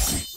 Classic.